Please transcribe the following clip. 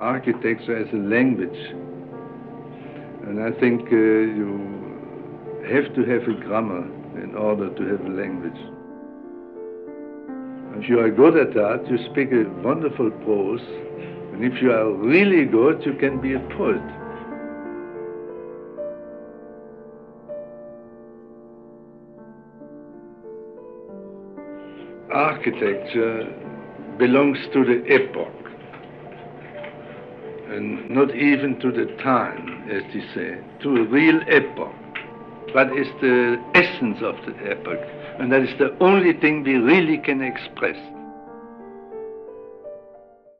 architecture as a language. And I think uh, you have to have a grammar in order to have a language. If you are good at that, you speak a wonderful prose. And if you are really good, you can be a poet. Architecture belongs to the epoch and not even to the time, as they say, to a real epoch. That is the essence of the epoch, and that is the only thing we really can express.